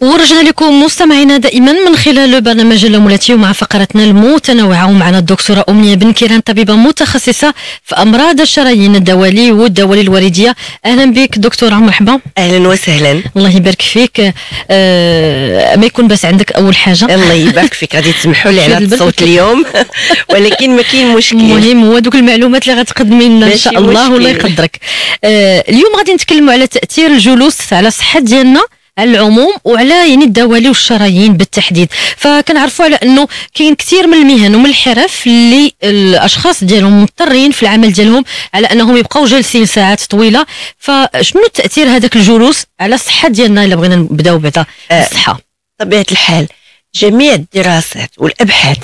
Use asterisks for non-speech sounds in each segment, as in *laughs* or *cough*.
ورجعنا لكم مستمعينا دائما من خلال برنامج اللامولاتي ومع فقرتنا المتنوعة ومعنا الدكتورة أمنية بن كيران طبيبة متخصصة في أمراض الشرايين الدوالي والدوالي الوردية. أهلا بك دكتورة مرحبا. أهلا وسهلا. الله يبارك فيك. آه ما يكون بس عندك أول حاجة. الله يبارك فيك. غادي تسمحوا لي *laughs* على الصوت اليوم. *laughs* ولكن ما كاين مشكل. المهم هو دوك المعلومات اللي غتقدمي لنا إن شاء الله والله يقدرك. آه اليوم غادي نتكلموا على تأثير الجلوس على الصحة ديالنا. العموم وعلى يعني الدوالي والشرايين بالتحديد. فكنعرفوا على أنه كاين كثير من المهن ومن الحرف اللي الأشخاص ديالهم مضطرين في العمل ديالهم على أنهم يبقاو جالسين ساعات طويلة. فشنو تاثير هذاك الجلوس على الصحة ديالنا إلا بغينا نبداو بعدا آه، الصحه طبيعه الحال جميع الدراسات والأبحاث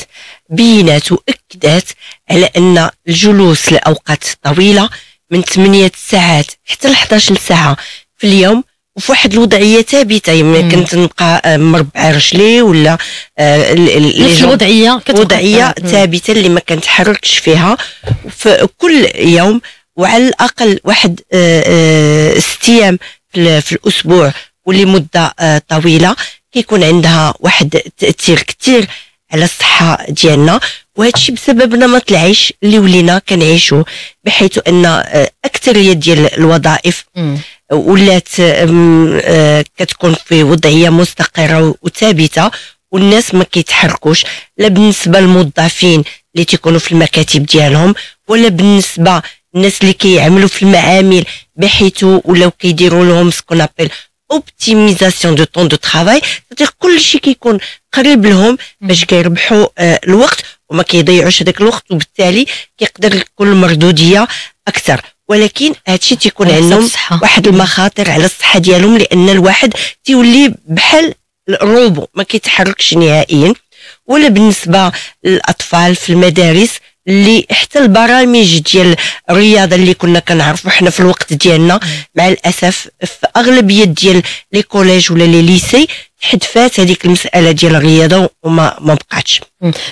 بينات وأكدت على أن الجلوس لأوقات طويلة من 8 ساعات حتى ل 11 ساعة في اليوم وفي واحد الوضعية ثابتة يمكن كنت نبقى آه، مربع رجلي ولا آه، نفس الوضعية وضعية ثابتة اللي ما كنتحركش فيها. في كل يوم وعلى الأقل واحد آه، ست أيام في الأسبوع ولمدة طويلة كيكون عندها واحد التاثير كثير على الصحة ديالنا. وهذا الشيء بسبب نمط العيش اللي ولينا كنعيشوا بحيث أن أكثرية ديال الوظائف ولات آه، كتكون في وضعية مستقرة وثابتة والناس ما كيتحركوش لا بالنسبة للموظفين اللي تيكونوا في المكاتب ديالهم ولا بالنسبة الناس اللي كيعملوا في المعامل بحيث ولاو كيديروا لهم ce qu'on appelle optimisation du temps de travail كل كلشي كيكون قريب لهم باش كيربحوا آه، الوقت وما كيضيعوش هذاك الوقت وبالتالي كيقدر يكون المردوديه أكثر. ولكن هادشي تيكون عندهم واحد المخاطر على الصحة ديالهم لأن الواحد تيولي بحال الروبو ما كيتحركش نهائيا. ولا بالنسبة للأطفال في المدارس اللي حتى البرامج ديال الرياضة اللي كنا كنعرفوا حنا في الوقت ديالنا مع الأسف في أغلبية ديال لي كوليج ولا لي ليسي حدفات هذيك المسألة ديال الرياضة وما ما بقاتش.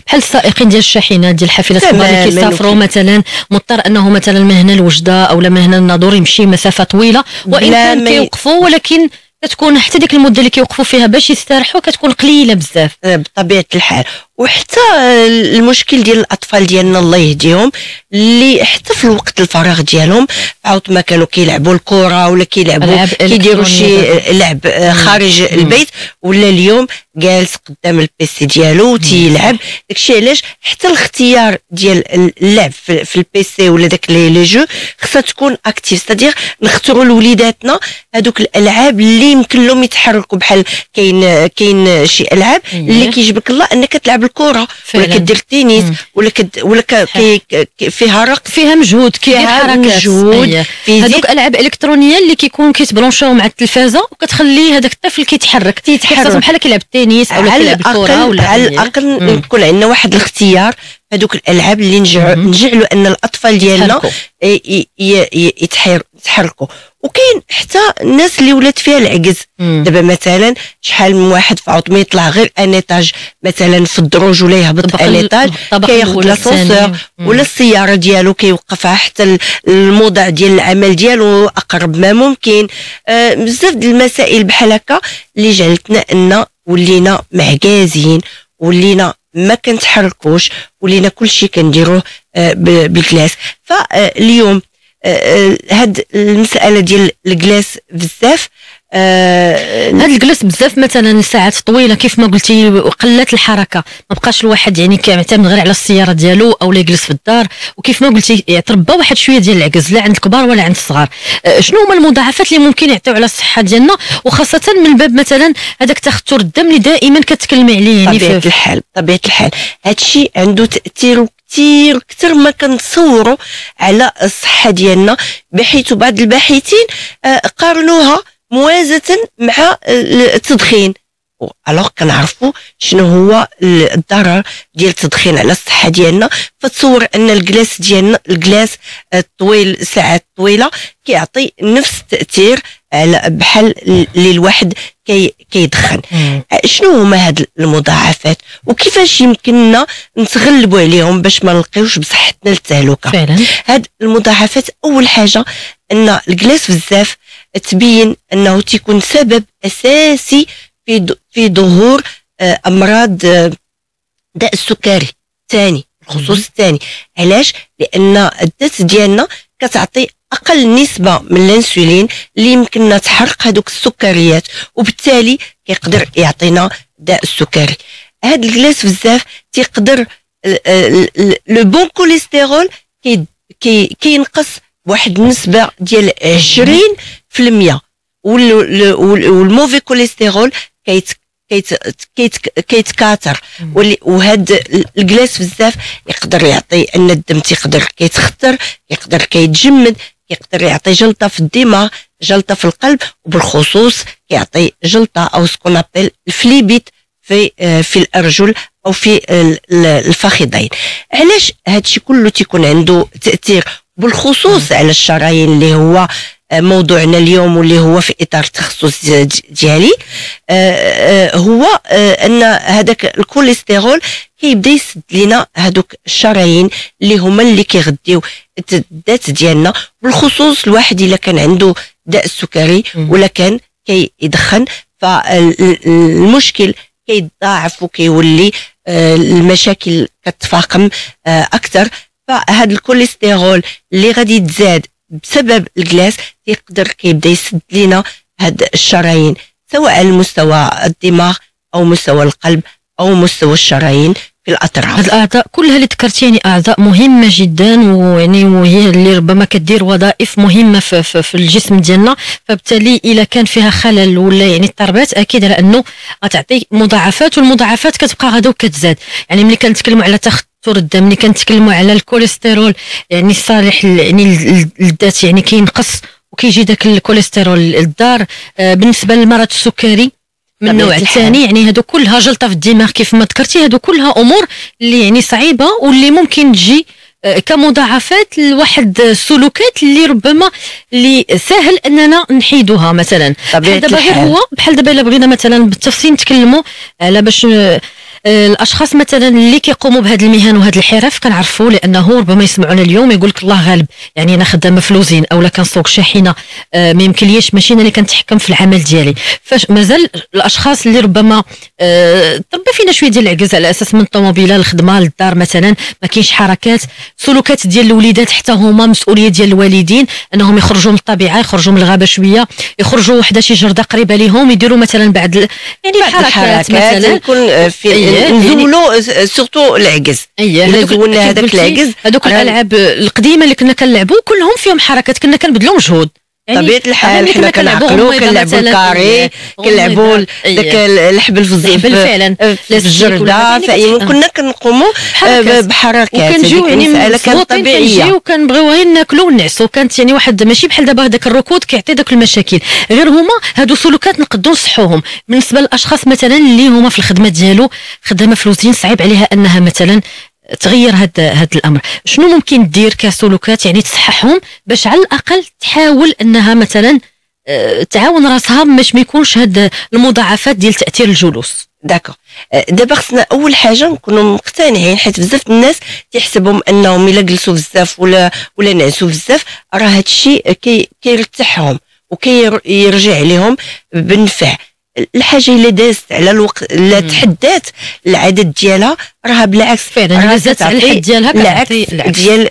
بحال السائقين ديال الشاحنات ديال الحافلات اللي كيسافروا مثلا مضطر أنه مثلا مهنة الوجدة أو مهنة الناظور يمشي مسافة طويلة وإن كان كيوقفوا ولكن كتكون حتى ديك المدة اللي كيوقفوا فيها باش يستريحوا كتكون قليلة بزاف. آه، بطبيعة الحال. وحتى المشكل ديال الأطفال ديالنا الله يهديهم اللي حتى في الوقت الفراغ ديالهم عاود ما كانوا كيلعبوا الكرة ولا كيلعبوا كيديروا شي لعب آه، خارج مم. البيت ولا اليوم جالس قدام ال PC ديالو وتيلعب. داكشي علاش حتى الاختيار ديال اللعب في ال PC ولا داك les jeux خصها تكون actifs c'est-à-dire نختاروا لوليداتنا هذوك الألعاب اللي يمكن لهم يتحركوا بحال كاين كاين شي ألعاب اللي كيجيب لك الله أنك تلعب الكره ولا كدير التنس ولا كد ولا كي فيها رقص. فيها مجهود حركات مجهود هذوك ألعاب إلكترونية اللي كيكون كيتـ branchaw مع التلفازة وكتخلي هذاك الطفل كيتحرك. كيتحرك. بحال كيلعب التنس أو كيلعب الكره ولا على الأقل يكون عندنا واحد الاختيار. هذوك الألعاب اللي نجعلوا أن الأطفال ديالنا يتحركوا. وكاين حتى الناس اللي ولات فيها العجز. دابا مثلا شحال من واحد في ما يطلع غير un étage مثلا في الدروج ولا يهبط un étage كياخذ l'ascenseur ولا السيارة ديالو كيوقفها. حتى الموضع ديال العمل ديالو أقرب ما ممكن. آه بزاف ديال المسائل بحال هكا اللي جعلتنا أن ولينا معكازين ولينا ما كنتحركوش ولينا كلشي كنديروه آه بالكلاس. فاليوم آه، هاد المسألة ديال الكلاس بزاف آه هاد الجلوس بزاف مثلا ساعات طويلة كيف ما قلتي قلات الحركة. ما بقاش الواحد يعني كيعتمد غير على السيارة ديالو أو لا يجلس في الدار. وكيف ما قلتي يتربى واحد شوية ديال العجز لا عند الكبار ولا عند الصغار آه شنو هما المضاعفات اللي ممكن يعطيو على الصحة ديالنا؟ وخاصة من باب مثلا هذاك تخثر الدم اللي دائما كتكلمي عليه يعني طبيعة الحال طبيعة الحال. هادشي عنده تأثير كثير كثر ما كنتصوروا على الصحة ديالنا. بحيث بعض الباحثين آه، قارنوها موازة مع التدخين. alors كنعرفوا شنو هو الضرر ديال التدخين على الصحة ديالنا. فتصور أن الجلاس ديالنا الجلاس الطويل ساعات طويله كيعطي نفس التأثير على بحال اللي الواحد كي كيدخن. شنو هما هاد المضاعفات؟ وكيفاش يمكننا نتغلبوا عليهم باش ما نلقيوش بصحتنا التهلكة؟ فعلا. هاد المضاعفات أول حاجة أن الجلاس بزاف تبين أنه تيكون سبب أساسي في في ظهور آه، أمراض داء السكري الثاني الخصوص الثاني. علاش؟ لأن الذات ديالنا كتعطي أقل نسبة من الإنسولين اللي يمكننا تحرق هذوك السكريات وبالتالي كيقدر يعطينا داء السكري. هاد الكلاس بزاف تيقدر le bon cholestérol كينقص بواحد النسبة ديال 20% و ال mauvais cholestérol كيت كيت كيت كيتكاثر. وهاد الكلاس بزاف يقدر يعطي أن الدم تيقدر كيتخطر يقدر كيتجمد يقدر يعطي جلطة في الدماغ جلطة في القلب وبالخصوص يعطي جلطة أو ce qu'on appelle la phlébite في آه، في الأرجل أو في الفخذين. علاش هادشي كله تيكون عنده تأثير؟ بالخصوص على الشرايين اللي هو موضوعنا اليوم واللي هو في إطار التخصص ديالي آه، هو أن هذاك الكوليسترول كيبدا يسد لنا هذوك الشرايين اللي هما اللي كيغديو الذات ديالنا بالخصوص الواحد إلا كان عنده داء السكري ولا كان كيدخن فالمشكل كيتضاعف وكيولي آه، المشاكل كتفاقم آه، أكثر. فهاد الكوليسترول اللي غادي يتزاد بسبب الجلاس يقدر كيبدا يسد لينا هاد الشرايين سواء على مستوى الدماغ أو مستوى القلب أو مستوى الشرايين في الأطراف. هاد الأعضاء كلها اللي ذكرتي يعني أعضاء مهمة جدا ويعني وهي اللي ربما كدير وظائف مهمة في, في, في الجسم ديالنا. فبالتالي اذا كان فيها خلل ولا يعني اضطرابات أكيد على أنه غتعطي مضاعفات والمضاعفات كتبقى غادا وكتزاد. يعني ملي كنتكلموا على تخثر الدم ملي كنتكلموا على الكوليسترول يعني الصالح يعني للذات يعني كينقص وكيجي داك الكوليسترول الضار آه، بالنسبة للمرض السكري من النوع الثاني يعني هادو كلها جلطة في الدماغ كيف ما ذكرتي هادو كلها أمور اللي يعني صعيبة واللي ممكن تجي آه، كمضاعفات لواحد السلوكات اللي ربما اللي سهل أننا نحيدوها مثلا. بحال دابا غير هو بحال دابا إلا بغينا مثلا بالتفصيل نتكلموا على باش الأشخاص مثلا اللي كيقوموا بهذه المهن وهذه الحرف كنعرفوا لأنه ربما يسمعونا اليوم يقول لك الله غالب. يعني أنا خدامة فلوزين اولا كنسوق شاحنة آه، ما يمكنليش ماشي أنا اللي كنتحكم في العمل ديالي. فاش مازال الأشخاص اللي ربما آه، تربى فينا شوية ديال العجز على أساس من الطوموبيلة للخدمه للدار مثلا ما كاينش حركات. سلوكات ديال الوليدات حتى هما مسؤولية ديال الوالدين أنهم يخرجوا من الطبيعة يخرجوا من الغابة شوية يخرجوا وحدة شي جردة قريبة لهم يديروا مثلا بعد يعني الحركات مثلا. يكون في نزولوا surtout العجز. إلا زولنا هذاك العجز هذوك الألعاب القديمة اللي كنا كنلعبوا كلهم فيهم حركات كنا كنبذلوا مجهود. يعني طبيعة الحال حنا كنعقلوا كنلعبوا ال carré كنلعبوا داك الحبل في الزيف فعلا في الجرده كنا كنقوموا بحركات. وكنجيو يعني مساله كانت طبيعية. وكنبغيو غير ناكلوا ونعسوا كانت يعني واحد ماشي بحال دابا هذاك الركود كيعطي داك المشاكل. غير هما هادو سلوكات نقدروا نصحوهم. بالنسبة للأشخاص مثلا اللي هما في الخدمة ديالو خدامه فلوسين صعيب عليها أنها مثلا تغير هذا هذا الأمر. شنو ممكن دير كسلوكات؟ يعني تصححهم باش على الأقل تحاول إنها مثلا آه، تعاون راسها باش ما يكونش هاد المضاعفات ديال تأثير الجلوس. داكو آه، دابا خصنا أول حاجة نكونوا مقتنعين حيت بزاف الناس تيحسبهم أنهم إلا جلسوا بزاف ولا ولا نعسوا بزاف راه هادشي كي كيرتاحهم وكيرجع لهم بالنفع. الحاجة اللي دازت على الوقت لا تحدات العدد ديالها راه بالعكس فعلا زادت على الحد ديالها العكس. ديال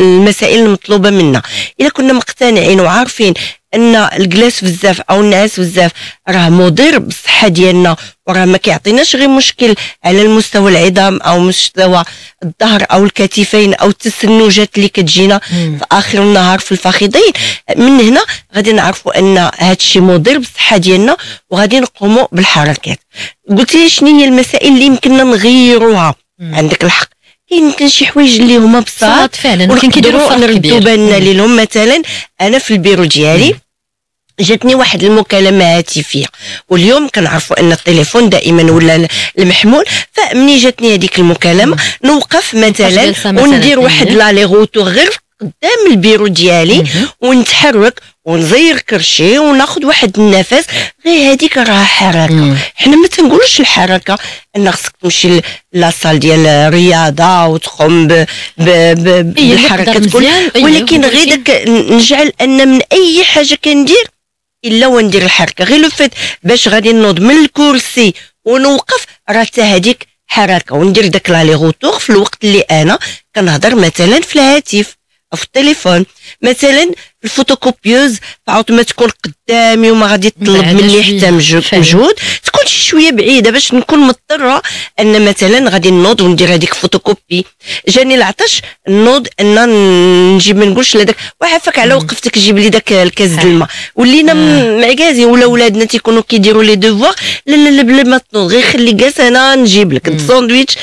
المسائل المطلوبة منا. إلا كنا مقتنعين وعارفين أن الجلاس بزاف أو النعاس بزاف راه مضر بالصحة ديالنا وراه ما كيعطيناش غير مشكل على المستوى العظام أو مستوى الظهر أو الكتفين أو التسنجات اللي كتجينا في آخر النهار في الفخذين. من هنا غادي نعرفوا أن هذا الشيء مضر بالصحة ديالنا وغادي نقوموا بالحركات. قلتي لي شنو هي المسائل اللي يمكننا نغيروها؟ عندك الحق. يمكن شي حوايج اللي هما بساط فعلا ولكن كيديروا نردوا بالنا لهم مثلا أنا في البيرو ديالي جاتني واحد المكالمة هاتفية واليوم كنعرفوا أن التليفون دائما ولا المحمول. فمني جاتني هذيك المكالمة. نوقف مثلا وندير واحد لا لي غير قدام البيرو ديالي ونتحرك ونزير كرشي وناخذ واحد النفس. غير هذيك راه حركة. حنا ما تنقولوش الحركة. ان خصك تمشي لاصال ديال الرياضه وتقوم بالحركه تكون ولكن غير داك نجعل أن من أي حاجة كندير إلا وندير الحركة. غير le fait باش غادي نوض من الكرسي ونوقف راه حتى هذيك حركة. وندير داك les retours في الوقت اللي أنا كنهضر مثلا في الهاتف أو في التليفون. مثلا ال photocopieuse تعاود ما تكون قدامي وما غادي تطلب مني حتى مجهود تكون شي شوية بعيده باش نكون مضطره ان مثلا غادي نوض وندير هذيك فوتوكوبي جاني العطش نوض ان نجيب ما نقولش لهذاك وعافاك على وقفتك جيب لي داك الكاس ديال الماء ولينا آه. معكازين ولا ولادنا تيكونوا كيديروا les devoirs لا لا لا بلا ما تنوض غير خلي كاس أنا نجيب لك الساندويتش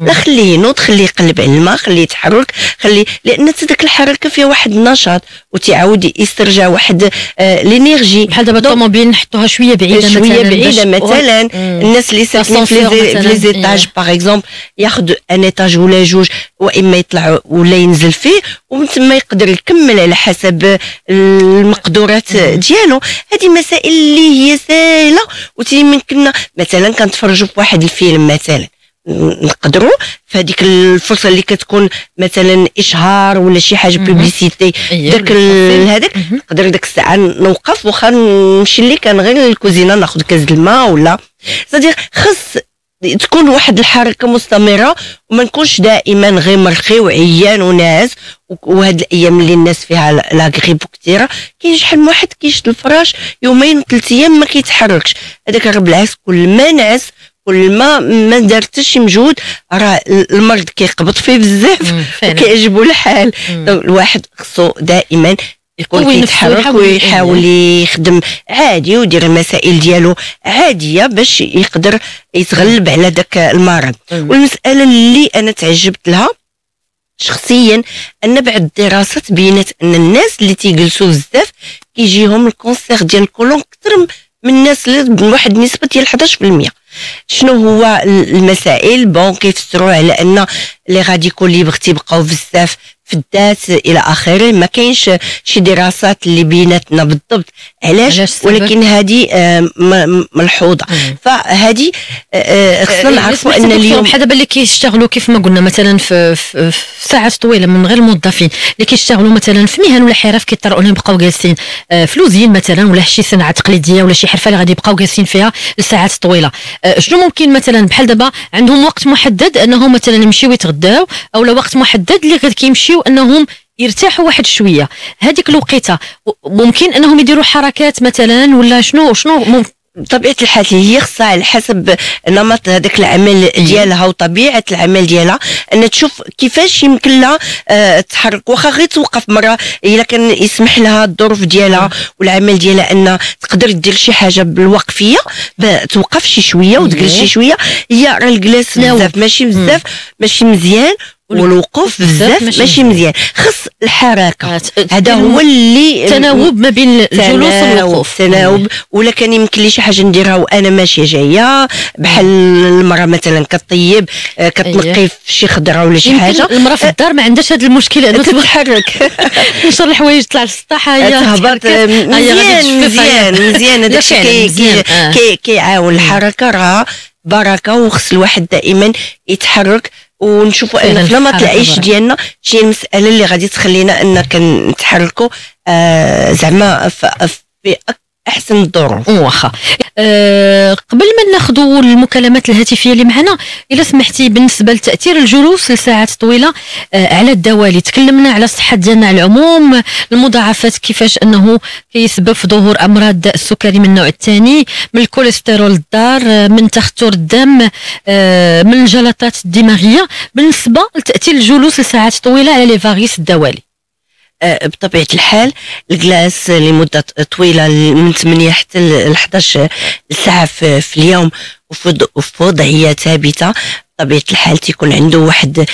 لا خليه ينوض خليه يقلب على الماء خليه يتحرك خليه لأن داك الحركه فيها واحد النشاط وتعاود يسترجع واحد آه l'énergie بحال دابا الطوموبيل نحطوها شوية بعيدة شوية بعيدة مثلا الناس اللي ساكنين في les étages par exemple ياخذ un étage ولا جوج وإما يطلع ولا ينزل فيه ومن ثم يقدر يكمل على حسب المقدورات ديالو. هذه مسائل اللي هي سهلة وتيمكننا مثلا كنتفرجوا في واحد الفيلم مثلا. نقدروا في هذيك الفرصة اللي كتكون مثلا إشهار ولا شي حاجة publicité داك هذاك نقدر ديك الساعة نوقف واخا نمشي اللي كان غير للكوزينة ناخذ كاس الماء ولا. صديق خص تكون واحد الحركة مستمرة وما نكونش دائما غير مرخي وعيان وناعس وهاد الأيام اللي الناس فيها لا غريب كثيره كاين شحال من واحد كيشد الفراش يومين وثلاث أيام ما كيتحركش. هذاك راه بالعكس كل ما نعس كل ما ما درتش مجهود راه المرض كيقبض فيه بزاف *laughs* وكيعجبو الحال. الواحد خصو دائما يكون كيتحرك ويحاول يخدم عادي ويدير المسائل ديالو عادية باش يقدر يتغلب على داك المرض. والمسألة اللي أنا تعجبت لها شخصيا أن بعد الدراسات بينت أن الناس اللي تيجلسوا بزاف كيجيهم ال cancer ديال الكولون أكثر من الناس اللي بواحد النسبة ديال 11% شنو هو المسائل؟ bon كيفسروا على أن les radicaux libres تيبقاو بزاف في الذات إلى آخره. ما كاينش شي دراسات اللي بيناتنا بالضبط. علاش؟ ولكن هذه آه، ملحوظة. فهذه آه، آه، خصنا نعرفوا أن اليوم بحال دابا اللي كيشتغلوا كيف ما قلنا مثلا في, في, ساعات طويلة من غير الموظفين اللي كيشتغلوا مثلا في مهن ولا حرف كيضطروا انهم يبقاو جالسين. في لوزين مثلا ولا شي صناعه تقليدية ولا شي حرفة اللي غادي يبقاو جالسين فيها لساعات طويلة. شنو ممكن مثلا؟ بحال دابا عندهم وقت محدد أنهم مثلا يمشيو يتغداو أو وقت محدد اللي كيمشيو أنهم يرتاحوا واحد شوية. هذيك الوقيتة ممكن أنهم يديروا حركات مثلا ولا شنو شنو ممكن بطبيعه الحال هي خصها على حسب نمط هذاك العمل ديالها وطبيعة العمل ديالها. أن تشوف كيفاش يمكن لها أه تحرك. واخا غير توقف مرة إلا كان يسمح لها الظروف ديالها والعمل ديالها أن تقدر دير شي حاجة بالوقفية توقف شي شوية وتجلس شي شوية. هي راه الجلاس بزاف ماشي بزاف ماشي مزيان. والوقوف بزاف ماشي مزيان. خص الحركة. هذا هو اللي تناوب ما بين الجلوس والوقوف. تناوب. ولا كان يمكن لي شي حاجة نديرها وأنا ماشية جاية. بحال المرأة مثلا كطيب آه، كتنقي في شي خضرة ولا شي حاجة. المرأة في الدار ما عندهاش هذا المشكل أنه تتحرك. نشر الحوايج تطلع للسطح هي تهبط مزيان مزيان *laughs* مزيان. هذا الشيء كيعاون الحركة راه بركة وخص الواحد دائما يتحرك. ونشوفوا أن في نمط العيش ديالنا شي المساله اللي غادي تخلينا ان كنتحركوا آه زعما في أحسن الظروف. واخا. أه قبل ما ناخذوا المكالمات الهاتفية اللي معنا إلا سمحتي بالنسبة لتأثير الجلوس لساعات طويلة أه على الدوالي تكلمنا على الصحة ديالنا على العموم المضاعفات كيفاش أنه كيسبب في ظهور أمراض السكري من النوع الثاني من الكوليسترول الضار آه، من تخثر الدم أه من الجلطات الدماغية. بالنسبة لتأثير الجلوس لساعات طويلة على les varices الدوالي. بطبيعة الحال الجلاس لمدة طويلة من 8 حتى ل 11 ساعة في, اليوم وفي وضعيه ثابتة. بطبيعة الحال تيكون عنده واحد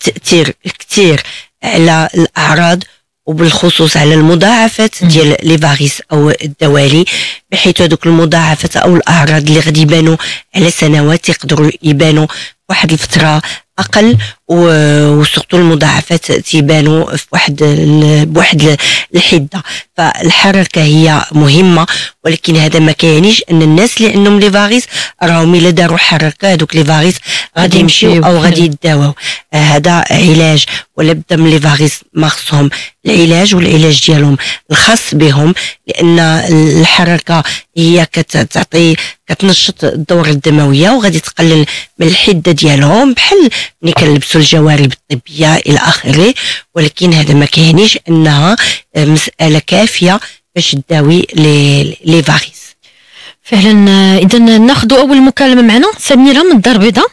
تأثير كثير على الأعراض وبالخصوص على المضاعفات ديال لي فاريس أو الدوالي بحيث هذوك المضاعفات أو الأعراض اللي غادي يبانوا على سنوات يقدروا يبانوا واحد الفترة أقل وسورتو المضاعفات تيبانوا في واحد بواحد الحدة. فالحركة هي مهمة ولكن هذا ما كيعنيش أن الناس اللي عندهم لي فاريس راهم إلا داروا حركة هذوك لي فاريس غادي يمشيو أو غادي يداواو آه هذا علاج ولا بدا من لي فاريس ما خصهم العلاج والعلاج ديالهم الخاص بهم لأن الحركة هي كتعطي كتنشط الدورة الدموية وغادي تقلل من الحدة ديالهم بحال ملي كنلبسوا الجوارب الطبية إلى آخره. ولكن هذا ما كيعنيش أنها مسألة كافية باش تداوي لي فاريس فعلا اذا ناخذ أول مكالمة معنا. سميرة من الدار البيضاء.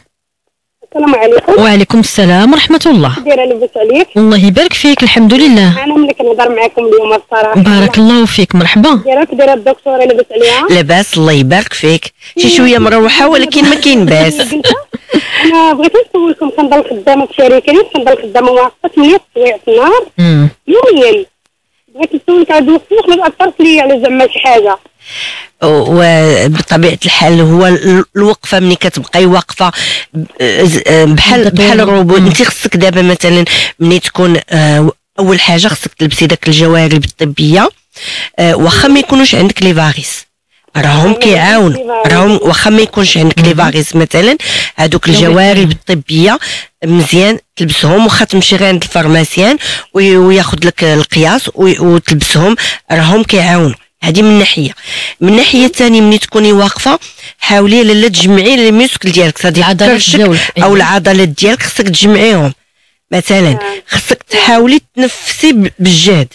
السلام عليكم. وعليكم السلام ورحمة الله. دايرة لبس عليك. الله يبارك فيك الحمد لله. أنا ملي كنهضر معكم اليوم الصراحة. بارك الله فيك مرحبا. دايرة دايرة الدكتورة لاباس عليها. لاباس الله يبارك فيك. شي شوية مروحة ولكن ما كاين باس. *laughs* أنا بغيت نسولكم كنضل خدامة في شركة كنضل خدامة واقفه 8 سوايع في النهار. يوميا. بغيت نسولك هاد الوقت ما أثرت لي على زعما شي حاجة. وبطبيعة الحال هو الوقفة ملي كتبقاي واقفة بحال بحال الروبوت. أنت خصك دابا مثلا ملي تكون آه، أول حاجة خصك تلبسي داك الجوارب الطبية آه، واخا ما يكونوش عندك les varices. راهم كيعاونوا راهم واخا ما يكونش عندك les varices مثلا هذوك الجوارب الطبية مزيان تلبسهم واخا تمشي غير عند ال pharmacien وياخذ لك القياس وتلبسهم راهم كيعاونوا. هذه من ناحية. من الناحيه الثانية ملي تكوني واقفة حاولي لالا تجمعي الميسكل ديالك. صديق أو إيه. العضلات ديالك خصك تجمعيهم. مثلا آه. خصك تحاولي تنفسي بالجهد.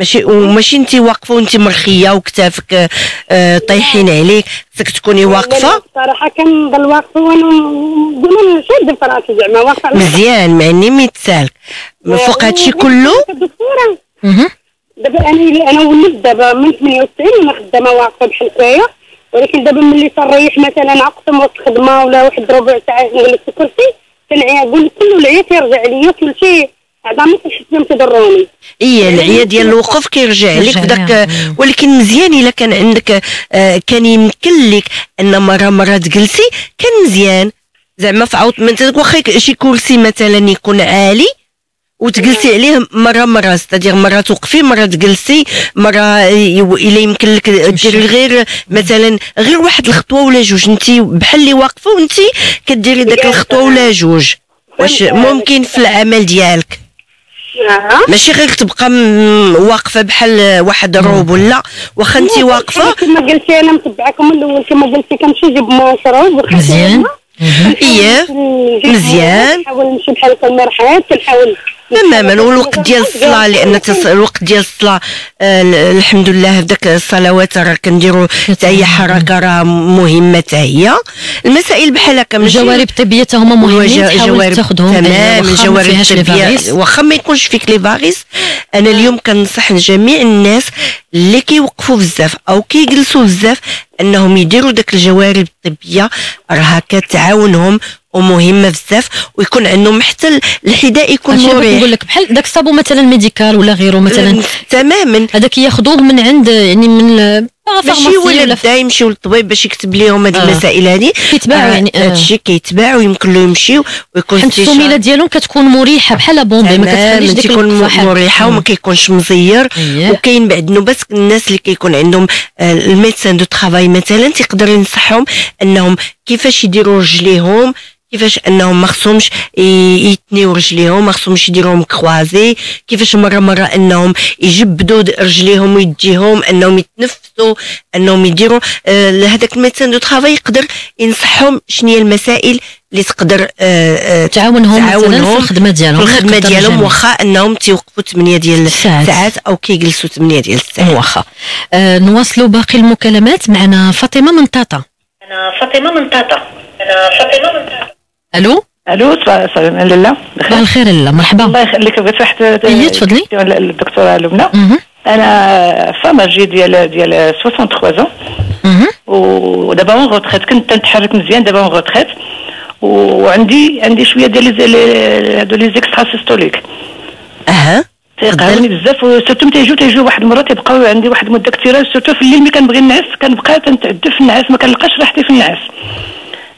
ماشي وماشي انت واقفة وانت مرخية وكتافك آه طايحين عليك خصك تكوني واقفة؟ صراحة كنضل واقفة وأنا قولوا شاد في راسي زعما واقفة مزيان معني ميتسالك فوق هادشي كله؟ دابا أنا أنا وليت دابا من 98 وأنا خدامة واقفة بحال هكايا. ولكن دابا ملي تنريح مثلا عقصم وسط الخدمه ولا واحد ربع ساعة نجلس في الكرسي كنعيا نقول كل العيا كيرجع ليا كلشي كنحس بهم تضروني اي العيا ديال الوقوف كيرجع لك بداك ولكن مزيان إلا كان عندك آه كان يمكن لك أن مرة مرة تجلسي كان مزيان. زعما في عوض واخا شي كرسي مثلا يكون عالي وتجلسي عليه مرة مرة ستادير مرة توقفي مرة تجلسي مرة إلا يمكن لك ديري غير مثلا غير واحد الخطوة ولا جوج. أنت بحال اللي واقفة وأنت كديري داك الخطوة ولا جوج. واش ممكن في العمل ديالك؟ ماشي غير تبقى واقفة بحال واحد الروب ولا؟ واخا انت واقفة؟ كما قلتي أنا متبعكم من الأول كما قلتي كنمشي نجيب مشروب مزيان. إيه. مزيان. نحاول نمشي بحال المرحاض كنحاول تماما والوقت ديال الصلاة لأن الوقت ديال الصلاة آه الحمد لله داك الصلوات راه كنديروا حتى هي حركة راه مهمة حتى هي. المسائل بحال هكا الجوارب الطبيه هما مهمين تحاول تاخذهم تمام الجوارب الطبيه واخا ما يكونش فيك لي فاريس أنا اليوم كنصح جميع الناس اللي كيوقفوا بزاف أو كيجلسوا بزاف أنهم يديروا داك الجوارب الطبية راها كتعاونهم ومهمه بزاف ويكون عندهم حتى الحذاء يكون مريح نقول لك بحال داك الصابون مثلا ميديكال ولا غيره مثلا تماما هذاك ياخذوه من عند يعني من ماشي ولا بدا يمشيو للطبيب باش يكتب لهم هذه آه. المسائل هذه كيتباعوا آه يعني آه. الشيء كيتباع ويمكن له يمشيو ويكون حيت السميله ديالهم كتكون مريحة بحال bombée ما كتخليش ديك تكون مريحة وما كيكونش مزير أيه. وكاين بعد النوبات الناس اللي كيكون عندهم آه، ال médecin de travail مثلا تيقدر ينصحهم إنهم كيفاش يديروا رجليهم كيفاش انهم ما خصهمش يتنيو رجليهم ما خصهمش يديروهم croisés كيفاش مرة مرة انهم يجبدوا رجليهم ويديهم انهم يتنفسوا انهم يديروا آه هذاك ال médecin de travail يقدر ينصحهم شنو هي المسائل اللي تقدر آه آه تعاونهم, تعاونهم في الخدمة ديالهم في الخدمة ديالهم. واخا انهم تيوقفوا 8 ديال الساعات أو كيجلسوا 8 ديال الساعات. واخا. آه نواصلوا باقي المكالمات. معنا فاطمة من طاطا. أنا فاطمة من طاطا. أنا فاطمة من طاطا. ألو؟ ألو سلام لاله بخير الخير لاله مرحبا. الله يخليك بغيت واحد اي تفضلي. الدكتوره لبنى أنا فاما جي ديال ديال 63 ans. ودابا en retraite كنت نتحرك مزيان دابا en retraite وعندي عندي شوية ديال هادو les extrasystoliques أها. تيقهروني بزاف و surtout ملي تيجيو تيجيو واحد المره تيبقاو عندي واحد المده كثيرة. surtout في الليل ملي كنبغي نعس كنبقى تنتعذب في النعاس ما كنلقاش راحتي في النعاس.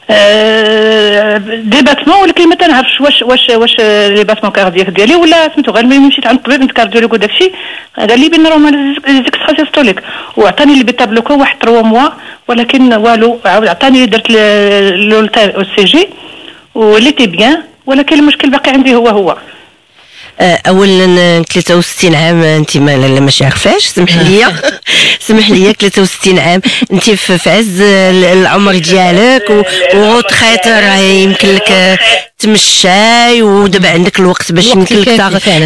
des battements ولكن ما تنعرفش واش واش واش les battements cardiaques ديالي ولا سميتو غير ملي مشيت عند الطبيب نتكارديولوج وداكشي قال لي بأن راهم les systoliques وعطاني les bêta-bloquants واحد 3 mois ولكن والو عاود عطاني درت l'Holter ECG و elle était bien ولكن المشكل باقي عندي هو هو. اولا 63 عام انت ما لا ماشي عارفاش سمح لي. *laughs* سمح لي 63 عام. انت في عز العمر ديالك و retraite راه يمكن لك تمشاي ودابا عندك الوقت باش يمكن لك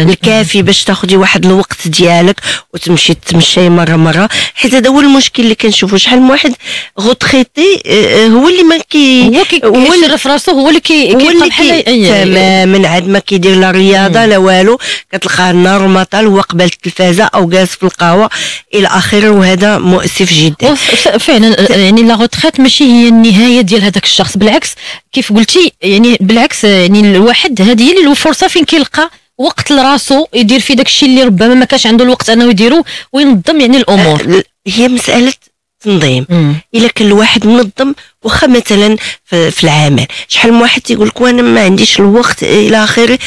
الكافي باش تاخذي واحد الوقت ديالك وتمشي تمشاي مرة مرة. حيت هذا هو المشكل اللي كنشوفو. شحال من واحد retraité آه، هو اللي ما كي هو كيشرف راسو هو اللي كيبقى بحال تماما. عاد ما كيدير لا رياضة لا والو كتلقاه النهار وما طال هو قبل التلفازة أو جالس في القهوة إلى آخره وهذا مؤسف جدا. فعلا يعني la retraite ماشي هي النهاية ديال هذاك الشخص. بالعكس كيف قلتي يعني بالعكس يعني الواحد هذه هي الفرصة فين كيلقى وقت لراسو يدير في داك الشيء اللي ربما ما كانش عنده الوقت أنه يديرو وينظم يعني الأمور. هي مسألة تنظيم. إلا كان الواحد منظم واخا مثلا في العمل. شحال من واحد تيقول لك وأنا ما عنديش الوقت إلى آخره.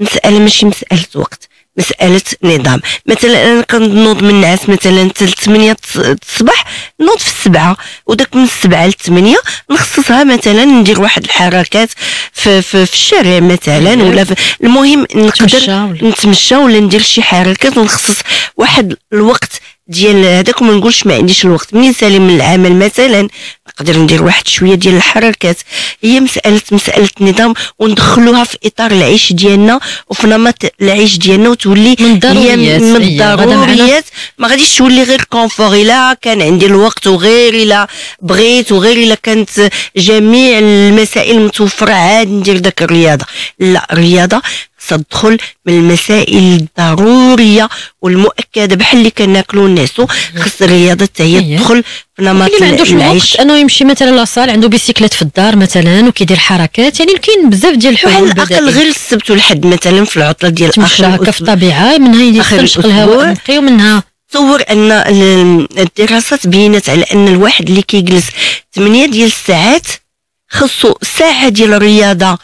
مسألة ماشي مسألة وقت مسألة نظام. مثلا أنا كنوض من النعاس مثلا حتى 8 الصباح نوض في السبعة وداك من السبعة ل 8 نخصصها مثلا ندير واحد الحركات في, في, في الشارع مثلا ولا في المهم نقدر نتمشى ولا ندير شي حركات ونخصص واحد الوقت ديال هذاك وما نقولش ما عنديش الوقت. منين سالي من العمل مثلا نقدر ندير واحد شوية ديال الحركات. هي مساله مسألة النظام وندخلوها في إطار العيش ديالنا وفي نمط العيش ديالنا وتولي من الضروريات من الضروريات ما غاديش تولي غير كونفور إلا كان عندي الوقت وغير إلا بغيت وغير إلا كانت جميع المسائل متوفرة عاد ندير داك الرياضة. لا الرياضة تدخل من المسائل الضرورية والمؤكدة بحال اللي كناكلوا الناس. خص الرياضة حتى هي تدخل في نمط اللي ما عندوش الوقت أنه يمشي مثلا لاصال عنده بيسيكلات في الدار مثلا وكيدير حركات يعني كاين بزاف ديال الحلول على الأقل غير السبت والحد مثلا في العطلة ديال آخر هكا في الطبيعه منها يستنشق الهواء النقي ومنها تصور أن الدراسات بينت على أن الواحد اللي كيجلس 8 ديال الساعات خصو ساعة ديال الرياضة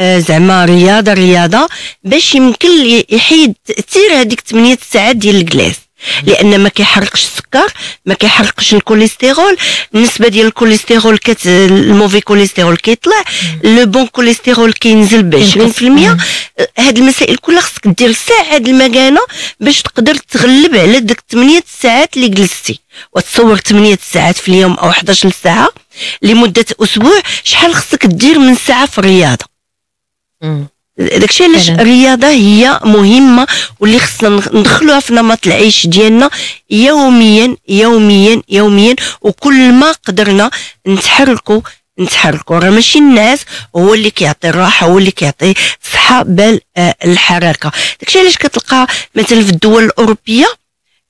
زعما رياضة رياضة باش يمكن يحيد تأثير هذيك 8 ساعات ديال الجلاس لأن ما كيحرقش السكر ما كيحرقش الكوليسترول النسبة ديال الكوليسترول كت le mauvais cholestérol كيطلع. le bon cholestérol كينزل ب 20% هاد المسائل كلها خصك دير ساعة د المكانة باش تقدر تغلب على داك 8 ساعات اللي جلستي. وتصور 8 ساعات في اليوم أو 11 ساعه لمدة أسبوع. شحال خصك دير من ساعة في الرياضة؟ داكشي علاش الرياضة هي مهمة واللي خصنا ندخلوها في نمط العيش ديالنا يوميا يوميا يوميا وكل ما قدرنا نتحركوا نتحركوا راه ماشي الناس هو اللي كيعطي الراحة هو اللي كيعطي صحة بال آه، الحركة. داكشي علاش كتلقى مثلا في الدول الأوروبية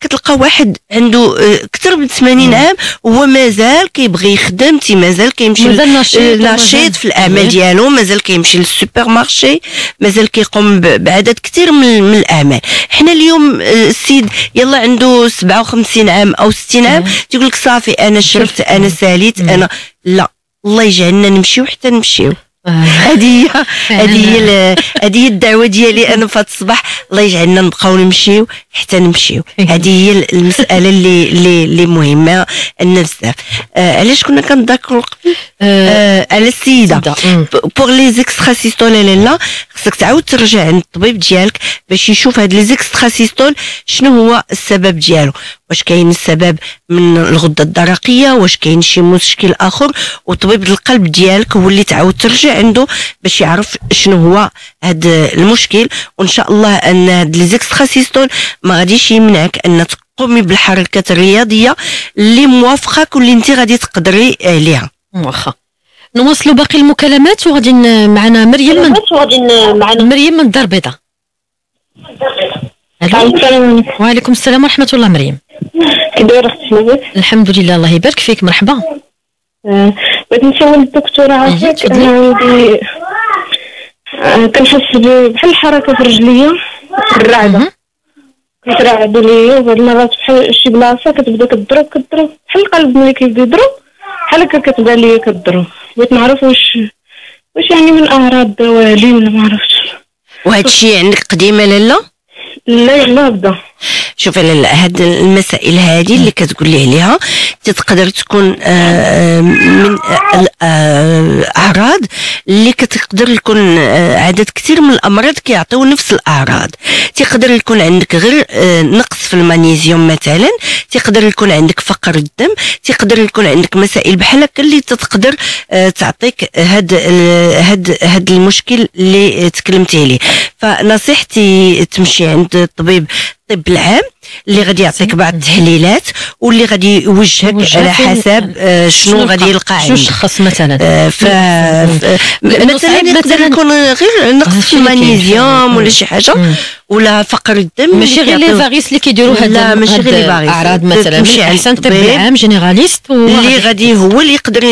كتلقى واحد عنده أكثر آه، من 80 عام وهو مازال كيبغي يخدم تي مازال كيمشي نشيط في الأعمال ديالو مازال كيمشي لل supermarché مازال كيقوم بعدد كثير من, من الأعمال. حنا اليوم آه، السيد يلا عنده 57 عام أو 60 عام تيقول لك صافي أنا شرفت أنا ساليت أنا لا الله يجعلنا نمشيو حتى نمشيو. هذه هي هذه هي هذه هي الدعوة ديالي أنا في هذا الصباح. الله يجعلنا نبقاو نمشيو حتى نمشيو. هذه هي المسألة اللي اللي اللي مهمة لنا بزاف. آه علاش كنا كنذكروا قبل؟ آه. على السيدة. بوغ لي زيكسترا لا خصك تعاود ترجع عند الطبيب ديالك باش يشوف هاد لي زيكسترا شنو هو السبب ديالو. واش كاين السبب من الغده الدرقيه واش كاين شي مشكل آخر وطبيب القلب ديالك هو اللي تعاود ترجع عنده باش يعرف شنو هو هذا المشكل. وإن شاء الله أن هاد لي ما غاديش يمنعك أن تقومي بالحركات الرياضية اللي موافقك واللي انت غادي تقدري عليها. واخا نواصلوا باقي المكالمات وغادي معنا مريم من معنا. مريم من الدار البيضاء وعليكم السلام ورحمة الله مريم. كي دايره أختي الحمد لله الله يبارك فيك مرحبا. آه، بغيت نسول الدكتورة عافاك أنا عندي آه، كنحس بحال الحركة في رجليا الرعدة. كترعد ليا وبعض المرات بحال شي بلاصة كتبدا كضرب كضرب. بحال القلب ملي كيبدا يضرب بحال هكا كتبان ليا كضرب. بغيت نعرف واش واش يعني من أعراض دوالي ولا ما عرفتش. وهذا الشيء عندك قديمة لالا لا؟ يلا بدا شوفي لالا هاد المسائل هذه اللي كتقول لي عليها تقدر تكون آه، من الاعراض اللي كتقدر يكون آه، عدد كثير من الأمراض كيعطيو نفس الأعراض. تقدر يكون عندك غير آه، نقص في المغنيسيوم مثلا تقدر يكون عندك فقر الدم تقدر يكون عندك مسائل بحال هكا اللي تقدر تعطيك هاد هاد هاد المشكل اللي تكلمتي عليه. فنصيحتي تمشي عند الطبيب الطب العام؟ اللي غادي يعطيك بعض التحليلات واللي غادي يوجهك على حسب آه، شنو غادي يلقى عندك. شنو شخص مثلا؟ آه، ف مثلا يقدر يكون غير نقص في المغنيسيوم ولا شي حاجة ولا فقر الدم ماشي غير لي فاغيس اللي كيديروا هاد لا ماشي غير لي فاغيس أعراض مثلا. ماشي أحسن الطب العام جينيراليست اللي غادي هو اللي يقدر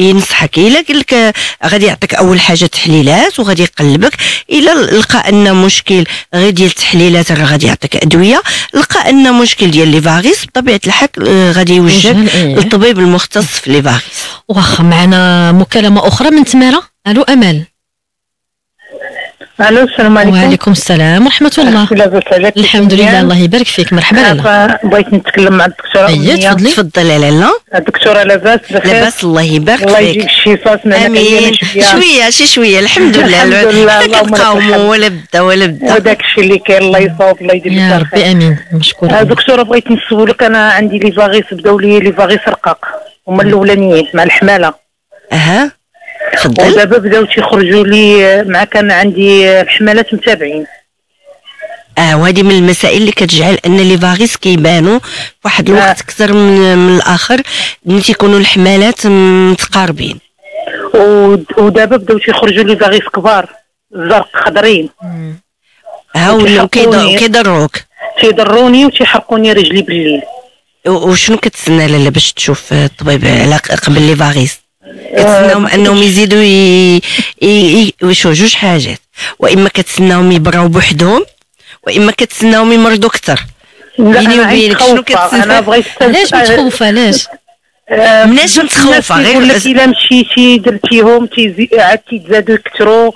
ينصحك. إلا قال لك غادي يعطيك أول حاجة تحليلات وغادي يقلبك إلا لقى أن مشكل غير ديال التحليلات راه غادي يعطيك أدوية. لقى أن مشكل ديال لي فاغيس بطبيعة الحال آه، غادي يوجهك إيه. للطبيب المختص في لي فاغيس واخا معنا مكالمة أخرى من تمارة. ألو أمل. ألو السلام عليكم. وعليكم السلام ورحمة الله. الحمد لله الله يبارك فيك. مرحبا لاله بغيت نتكلم مع الدكتورة اييه تفضلي. تفضلي لاله الدكتورة لاباس بخير. لاباس الله يبارك فيك. الله يجيك الشفاء أمين. شوية شي شوية. الحمد لله الحمد لله كنقاوموا ولا بدا ولا بدا وداك الشيء اللي كاين الله يصاوب الله يدير يا ربي أمين. مشكوره دكتورة بغيت نسولك أنا عندي لي فاغيس بداو لي les varices رقاق. هما الأولانيين مع الحمالة. أها. تفضل ودابا بداو تيخرجوا لي مع كان عندي الحمالات متابعين. آه وهذه من المسائل اللي كتجعل أن لي فاغيس كيبانوا واحد الوقت أكثر آه. من, من الآخر ملي تيكونوا الحمالات متقاربين. ودابا بداو تيخرجوا لي فاغيس كبار زرق خضرين. ها ولاو كيضروك. تيضروني وتيحرقوني رجلي بالليل وشنو كتسنى لالا باش تشوف الطبيب على قبل لي فاغيس؟ كتسناهم أنهم يزيدوا ي... وشو جوج حاجات. وإما كتسناهم يبراو بوحدهم وإما كتسناهم يمرضوا أكثر. بيني وبينك شنو كتسنى؟ علاش متخوفه علاش؟ مناش متخوفه غير يقول لك إلا مشيتي درتيهم عاد تيتزادوا يكثروا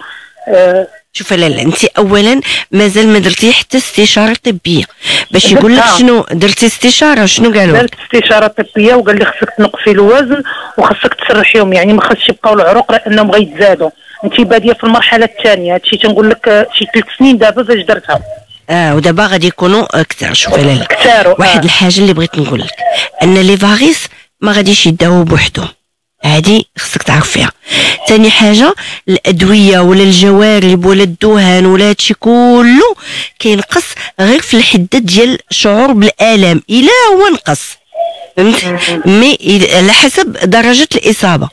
شوف لالا انت اولا مازال ما درتي حتى استشارة طبية. باش يقول لك شنو؟ درتي استشارة شنو قالوا؟ درت استشارة طبية وقال لي خصك تنقصي الوزن وخصك تسرحيهم يعني ما خصش يبقاو العروق لأنهم غيتزادوا. انت بادية في المرحلة الثانية هادشي تنقول لك شي ثلاث سنين دابا فاش درتها. آه ودابا غادي يكونوا أكثر شوف لالا واحد آه. الحاجة اللي بغيت نقول لك أن لي فاغيس ما غاديش يداووا بوحدهم هذه خصك تعرف فيها. ثاني حاجة الأدوية ولا الجوارب ولا الدهان ولا هادشي كله كينقص غير في الحدة ديال الشعور بالالم إلا هو نقص. فهمت؟ مي على حسب درجة الإصابة.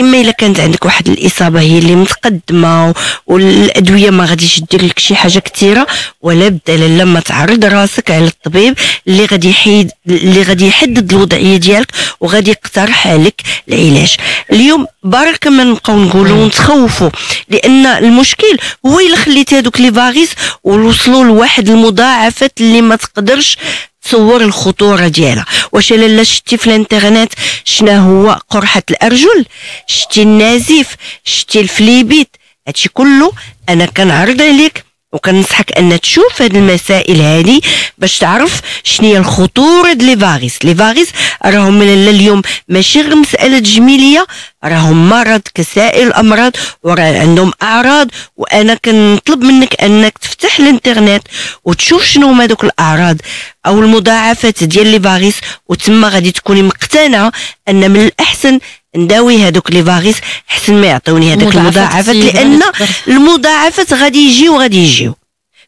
إما إلا كانت عندك واحد الإصابة هي اللي متقدمة والأدوية ما غاديش دير لك شي حاجة كثيره ولا بدا لما تعرض راسك على الطبيب اللي غادي يحيد اللي غادي يحدد الوضعية ديالك وغادي يقترح عليك العلاج. اليوم برك ما نبقاو نقولوا ونتخوفوا لأن المشكل هو إلا خليتي هذوك لي فاغيس ووصلوا لواحد المضاعفات اللي ما تقدرش تصور الخطورة ديالها. واش لالا شتي في الانترنت شنا هو قرحة الأرجل شتي النازف شتي الفليبيت. هادشي كله أنا كنعرض عليك وكنصحك أن تشوف هاد المسائل هذه باش تعرف شنو هي الخطورة ديال لي فاغيس. لي فاغيس راهم اليوم ماشي غير مسألة جميلية راهم مرض كسائر الأمراض وراه عندهم أعراض. وأنا كنطلب منك أنك تفتح الانترنت وتشوف شنو هما دوك الأعراض. أو المضاعفات ديال لي فاغيس وتما غادي تكوني مقتنعة أن من الأحسن نداوي هذوك لي فاغيس حسن ما يعطوني هذوك المضاعفات لأن المضاعفات غادي يجيو غادي يجيو.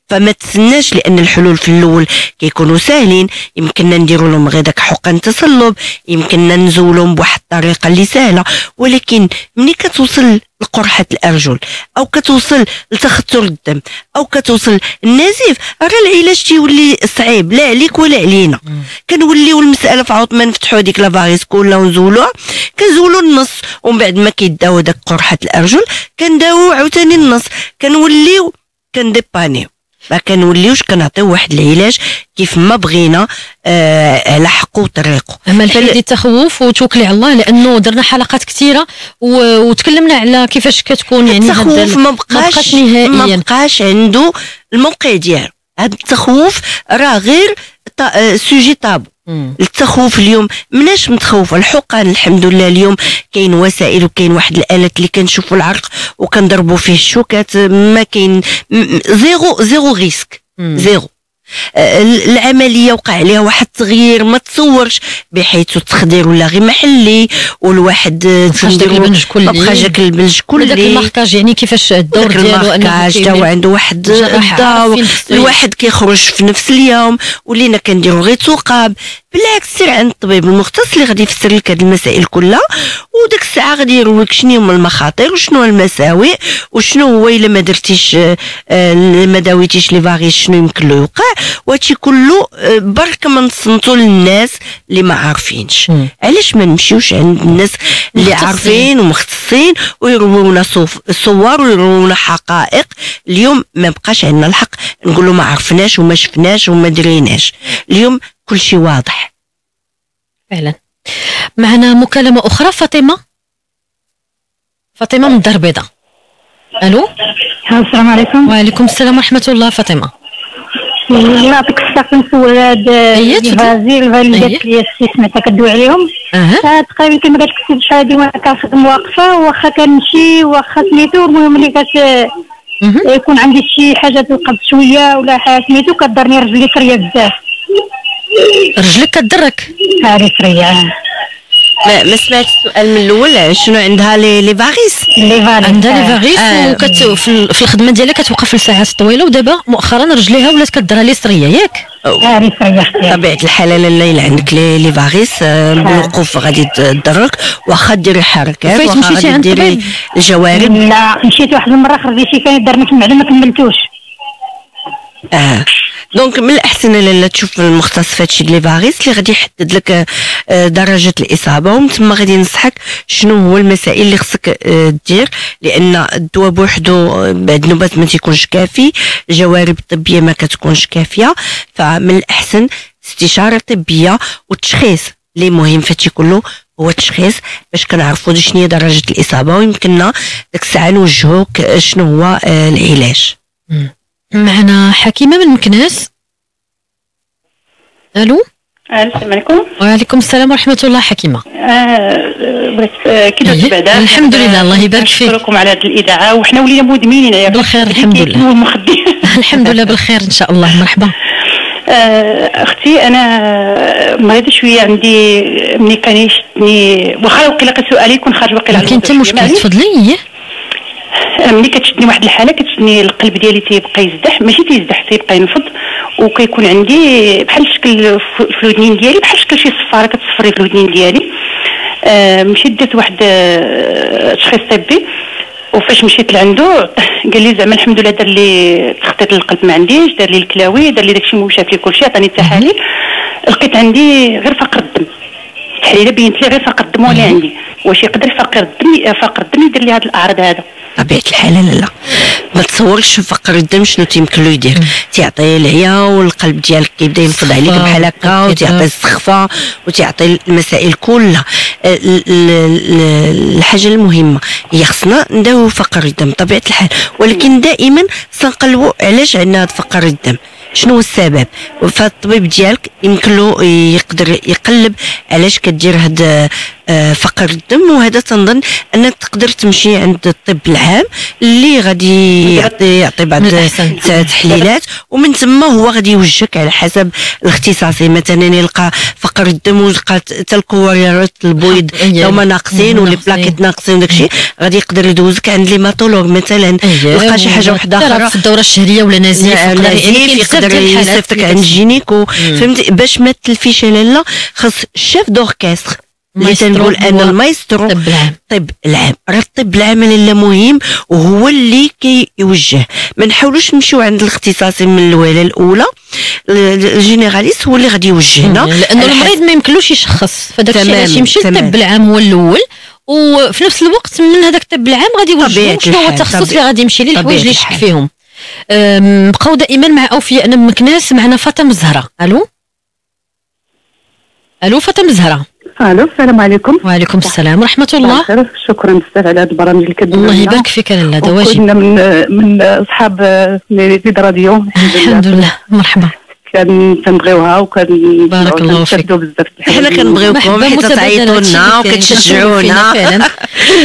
فما تسناش لأن الحلول في الأول كيكونوا ساهلين. يمكننا نديروا لهم غير داك حقن تصلب يمكننا نزولهم بواحد الطريقة اللي سهلة. ولكن ملي كتوصل لقرحة الأرجل أو كتوصل لتخثر الدم أو كتوصل النزيف راه العلاج تيولي صعيب. لا عليك ولا علينا. كنوليو المسألة في عوض ما نفتحو هذيك les varices كلها ونزولوها. كنزولو النص ومن بعد ما كيداو داك قرحة الأرجل كنداو عاوتاني النص. كنوليو كنديبانيو. ما كنوليوش كنعطيو واحد العلاج كيف ما بغينا آه على حقه وطريقه أما الحين ديال التخوف وتوكلي على الله لأنه درنا حلقات كثيرة وتكلمنا على كيفاش كتكون يعني التخوف ما بقاش نهائيا. ما بقاش عنده الموقع ديالو. هذا التخوف راه غير sujet tabou التخوف اليوم مناش متخوف. الحقن الحمد لله اليوم كاين وسائل وكاين واحد الآلات اللي كنشوفوا العرق وكنضربوا فيه الشوكات ما كاين zéro zéro risque zéro العملية وقع عليها واحد التغيير ما تصورش بحيث التخدير ولا غير محلي والواحد تندير البنج كلي بقاش داك البنج كلي داك ال marquage يعني كيفاش الدور ديالو أنه تا هو عنده واحد الدور الواحد كيخرج في نفس اليوم ولينا كنديرو غير ثقاب. بالعكس سير عند الطبيب المختص اللي غادي يفسر لك هذه المسائل كلها وديك الساعة غادي يرويك شنو هما المخاطر وشنو المساوئ وشنو هو إلا ما درتيش آه، ما داويتيش les varices شنو يمكن له يوقع. وهادشي كله آه، برك ما نصنتوا للناس اللي ما عارفينش. علاش ما نمشيوش عند الناس اللي مختصين. عارفين ومختصين ويروونا صور ويروونا حقائق. اليوم ما بقاش عندنا الحق. نقولوا ما عرفناش وما شفناش وما دريناش. اليوم كل شيء واضح. فعلا. معنا مكالمة أخرى فاطمة؟ فاطمة من الدار البيضاء ألو؟ السلام عليكم. وعليكم السلام ورحمة الله فاطمة. الله يعطيك الصحة نسول هاد الفازيل اللي قالت لي السي سمعتها كدوي عليهم. أه. تقريبا كما قالت لك شحال هادي وأنا كنخدم واقفة واخا كنمشي واخا سميتو المهم اللي كت يكون عندي شي حاجة توقف شوية ولا حاجة سميتو كضرني رجلي فرية بزاف. رجلك كدرك؟ هذه فرية ما, ما سمعت السؤال من الأول. شنو عندها لي لي varices؟ les varices. عندها les varices آه. وكت في, في الخدمة ديالها كتوقف لساعات طويلة ودابا مؤخرا رجليها ولات كدرها لي سريه ياك؟ طبيعه الحال الا عندك les les varices آه، بالوقوف غادي تضرك واخا ديري حركات واخا ديري الجوارب لا مشيت واحد المرة خرجت شي كان درني في المعده ما كملتوش. آه. donc من الأحسن لا تشوف المختص في هادشي les varices اللي غادي يحدد لك آه، درجة الإصابة. ومن ثم غادي ينصحك شنو هو المسائل اللي خصك آه، دير. لأن الدواء بوحدو آه، بعد نوبات ما تيكونش كافي. الجوارب الطبية ما كتكونش كافية. فمن الأحسن استشارة طبية والتشخيص اللي مهم في هادشي كله هو التشخيص باش كنعرفوا شنو هي درجة الإصابة. ويمكننا ديك الساعة نوجهوك شنو هو العلاج. معنا حكيمة من مكناس. ألو؟ السلام عليكم. وعليكم السلام ورحمة الله حكيمة. آه بغيت آه كي درتو بعدا الحمد لله الله يبارك فيك. نشكركم على هذه الإذاعة وحنا ولينا مدمنين يا بالخير الحمد لله. *laughs* الحمد لله بالخير إن شاء الله. مرحبا. آه أختي أنا مريضه شوية عندي ملي كان يشدني واخا وقيلا سؤالي يكون خارج وقيلا كاين حتى مشكل تفضلي. ملي كتشدني واحد الحالة كتشدني القلب ديالي تيبقى يزدح ماشي تيزدح تيبقى ينفض. وكيكون عندي بحال الشكل في الودنين ديالي بحال شكل شي صفارة كتصفري في الودنين ديالي. آه مشيت درت واحد آه تشخيص طبي. وفاش مشيت لعندو *laughs* قال لي زعما الحمد لله دار لي تخطيط للقلب ما عنديش دار لي الكلاوي دار لي داكشي مو شاف لي كلشي عطاني التحاليل لقيت عندي غير فقر الدم. التحليله بينت لي غير فقر الدم اللي عندي. واش يقدر فقر الدم فقر الدم يدير لي هاد الأعراض هذا. طبيعة الحال لا لا. ما تصورش فقر الدم شنو تيمكن له يدير. تيعطي العيا والقلب ديالك كيبدا ينفض عليك بحال هكا وتيعطي السخفه وتيعطي المسائل كلها. الحاجة المهمة هي خصنا نداويو فقر الدم طبيعة الحال. ولكن دائما سنقلبوا علاش عندنا هذا فقر الدم. شنو هو السبب؟ فالطبيب ديالك يمكن له يقدر يقلب علاش كدير هاد آه، فقر الدم وهذا تنظن ان تقدر تمشي عند الطب العام اللي غادي يعطي يعطي بعض التحليلات ومن ثم هو غادي يوجهك على حسب الاختصاصي مثلا يلقى فقر الدم ويلقى حتى الكريات البويض *laughs* هما ناقصين و les plaquettes ناقصين داكشي. غادي يقدر يدوزك عند l'hématologue مثلا. يلقى شي حاجة واحدة أخرى. في الدورة الشهرية ولا نزيف يعني يقدر يصيفطك عند ال gynéco. فهمتي؟ باش ما تلفيش لالا خاص ال chef d'orchestre. اللي تنقول أن المايسترو الطب العام. الطب العام. راه الطب العام لا مهم وهو اللي كيوجه. ما نحاولوش نمشيو عند الاختصاصي من الوهله الأولى. ال généraliste هو اللي غادي يوجهنا لأنه المريض ما يمكنلوش يشخص. فداك الشيء علاش يمشي للطب العام هو الأول. وفي نفس الوقت من هذاك الطب العام غادي يوجهو. شنو هو التخصص اللي غادي يمشي ليه؟ الحوايج اللي يشك فيهم. بقاو دائما مع أوفياء. مكناس معنا فاطمة الزهراء ألو؟ ألو فاطمة الزهراء ألو السلام عليكم. وعليكم السلام ورحمة الله. شكرا بزاف على هذه البرامج اللي كديروا الله يبارك فيك لاله هذا واجب. كنا من من أصحاب ميريد راديو الحمد لله. مرحبا. كان تنبغيوها وكان بارك الله فيك. بزاف حنا كنبغيوكم حيت تعيطوا لنا وكتشجعونا. *laughs* فعلا.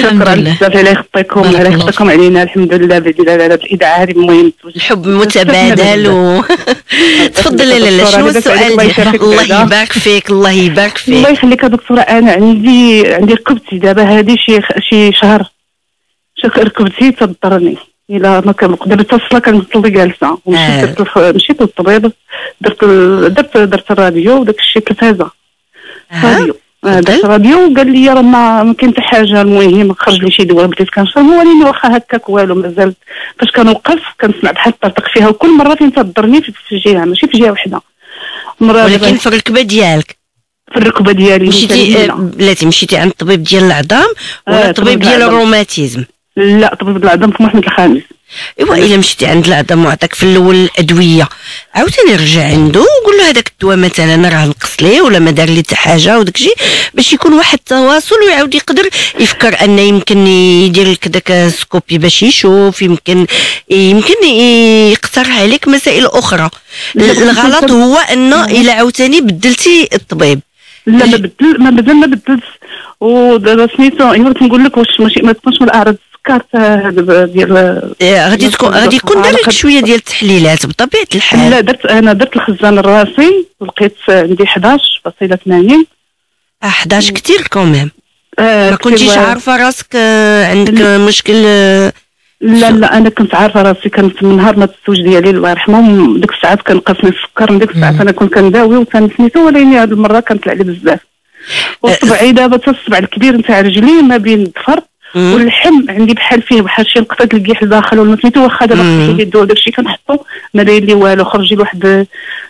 شكرا بزاف الله يخطيكم الله يخطيكم علينا. الحمد لله بدلالة الاذاعه هذه المهم الحب متبادل و *laughs* تفضلي لاله شنو السؤال ديالك؟ الله يبارك فيك الله يبارك فيك. الله يخليك دكتورة. أنا عندي عندي ركبتي دابا هذه شي شي شهر. ركبتي تضرني الا ما كنقدر حتى الصلاه كنصلي جالسة. ومشيت آه. مشيت للطبيب درت درت درت الراديو وداك الشيء تلفازه راديو آه، درت راديو وقال لي راه ما كاين حتى حاجة المهم خرج لي شي دواء بديت كنشرب ولكن واخا هكاك والو مازال فاش كنوقف كنسمع بحال طرطق فيها وكل مرة فين تضرني في جهة ماشي في جهة وحدة. ولكن في الركبة ديالك. في الركبة ديالي مشيتي بلاتي مشيتي عند الطبيب ديال العظام ولا الطبيب آه، ديال الروماتيزم؟ لا طبيب العظام في محمد الخامس. إيوا إلا مشيتي عند العظام وعطاك في الأول الأدوية. عاوتاني رجع عنده وقول له هذاك الدواء مثلا راه نقص ليه ولا ما دار لي حتى حاجة وداك الشيء باش يكون واحد التواصل ويعاود يقدر يفكر أن يمكن يدير لك داك scopie باش يشوف يمكن يمكن يقترح عليك مسائل أخرى. الغلط هو انه إلا عاوتاني بدلتي الطبيب. لا ما بدل ما بدل ما بدلت ودابا سميتو ايوا كنقول لك واش ماشي ما تكونش من الأعراض. ديال إيه، غادي تكون غادي يكون دار لك شوية ديال التحليلات بطبيعة الحال. لا درت أنا درت الخزان الراسي لقيت عندي 11.80 11 كثير quand même. آه ما كنتيش عارفة راسك آه، عندك مشكل آه، لا لا أنا كنت عارفة راسي كانت من نهار ما الزوج ديالي الله يرحمه ديك الساعات كان قاسني السكر ديك الساعات أنا كنت كنداوي وكان سميتو ولكن هذه المرة كانت علي بزاف. وصبعي دابا حتى الصبع الكبير نتاع رجلي ما بين الظفر واللحم عندي بحال فيه بحال شي نقطه القيح لداخل ولا سميتو واخا دابا خصو يدو داكشي كنحطو ما داير لي والو خرج لي واحد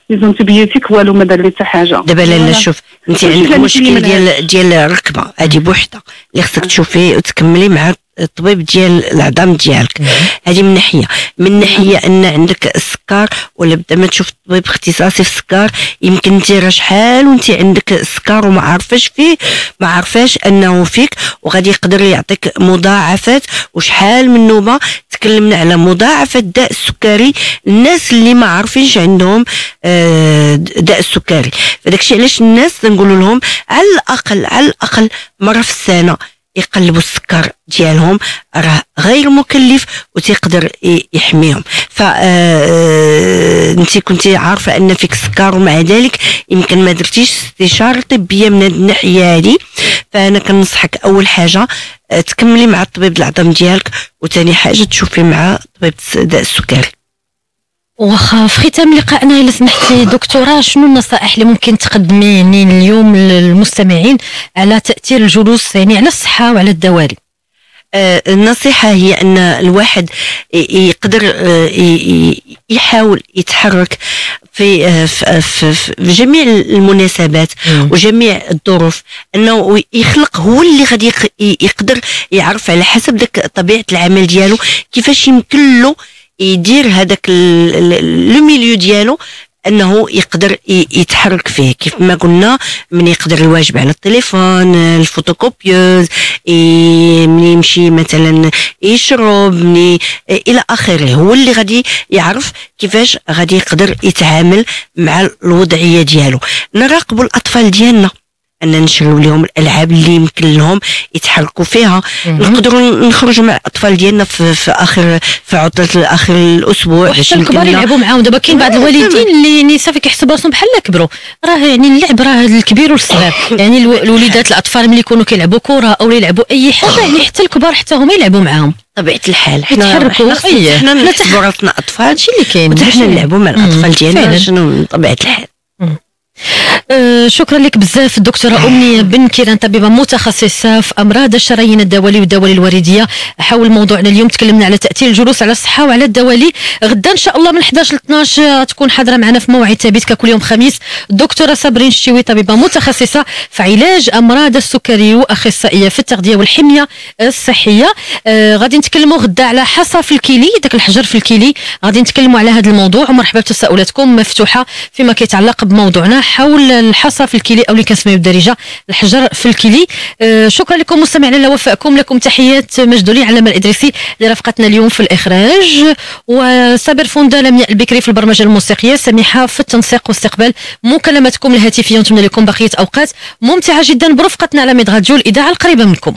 ليزونتيبيوتيك والو ما دار لي حتى حاجة. دابا لالا شوف انت عندك مشكل ديال ديال الركبة هذه بوحدة اللي خصك تشوفي وتكملي مع الطبيب ديال العظام ديالك. هذه من ناحية. من ناحية أن عندك السكر ولا بدا ما تشوف طبيب اختصاصي في السكر يمكن أنت راه شحال وأنت عندك السكر وما عارفاش فيه ما عارفاش أنه فيك وغادي يقدر يعطيك مضاعفات وشحال من نوبة. تكلمنا على مضاعفة داء السكري. الناس اللي ما عارفينش عندهم آه، داء السكري. فداك الشيء علاش الناس نقول لهم على الأقل على الأقل مرة في السنة يقلبوا السكر ديالهم راه غير مكلف وتقدر يحميهم. ف آه، آه، انت كنتي عارفة أن فيك سكر ومع ذلك يمكن ما درتيش استشارة طبية من هذه الناحية هذه فأنا كنصحك أول حاجة آه، تكملي مع الطبيب العظام ديالك وثاني حاجة تشوفي مع طبيب السكري واخا في ختام لقائنا الا سمحتي دكتورة شنو النصائح اللي ممكن تقدمي اليوم للمستمعين على تأثير الجلوس يعني على الصحة وعلى الدوالي؟ آه النصيحة هي أن الواحد يقدر آه يحاول يتحرك في, في جميع المناسبات وجميع الظروف. أنه يخلق هو اللي غادي يقدر يعرف على حسب ذاك طبيعة العمل ديالو كيفاش يمكن له يدير هذاك le milieu ديالو انه يقدر يتحرك فيه. كيف ما قلنا من يقدر الواجب على التليفون ال photocopieuse من يمشي مثلا يشرب من إلى آخره. هو اللي غادي يعرف كيفاش غادي يقدر يتعامل مع الوضعية ديالو. نراقبوا الأطفال ديالنا. ان نشريو لهم الألعاب اللي يمكن لهم يتحركوا فيها. نقدروا نخرجوا مع الأطفال ديالنا في, في اخر في عطلة اخر الأسبوع باش الكبار يلعبوا معاهم. دابا كاين بعض الوالدين اللي صافي كيحسبوا راسهم بحال كبروا راه يعني اللعب راه الكبير والصغير. *laughs* يعني الوليدات الأطفال ملي يكونوا كيلعبوا كره أو يلعبوا أي حاجة يعني حتى الكبار حتى هما يلعبوا معاهم. طبيعة الحال. حنا يتحركوا حنا نحسبوا راسنا أطفال. هادشي اللي كاين. حنا نلعبوا مع الأطفال ديالنا. شنو طبيعة الحال. أه شكرا لك بزاف الدكتوره أمنية بن كيران طبيبه متخصصه في أمراض الشرايين الدولي والدولي الوردية. حول موضوعنا اليوم تكلمنا على تأثير الجلوس على الصحة وعلى الدوالي غدا إن شاء الله من 11 ل 12 تكون حاضرة معنا في موعد ثابت ككل يوم خميس. الدكتوره صابرين الشيوي طبيبة متخصصة في علاج أمراض السكري وأخصائية في التغذية والحمية الصحية. أه غادي نتكلموا غدا على حصى في الكيلي داك الحجر في الكيلي. غادي نتكلموا على هذا الموضوع. ومرحبا بتساؤلاتكم مفتوحة فيما كيتعلق بموضوعنا. حول الحصى في الكيلي أو اللي كنسميو بالدارجه الحجر في الكيلي أه شكرا لكم مستمعينا على وفائكم لكم تحيات مجدولي على الادريسي اللي رافقتنا اليوم في الإخراج. وصابر فوندا لمياء البكري في البرمجة الموسيقية سميحة في التنسيق واستقبال مكالماتكم الهاتفية ونتمنى لكم بقية أوقات ممتعة جدا برفقتنا على ميد راديو الإذاعة القريبة منكم.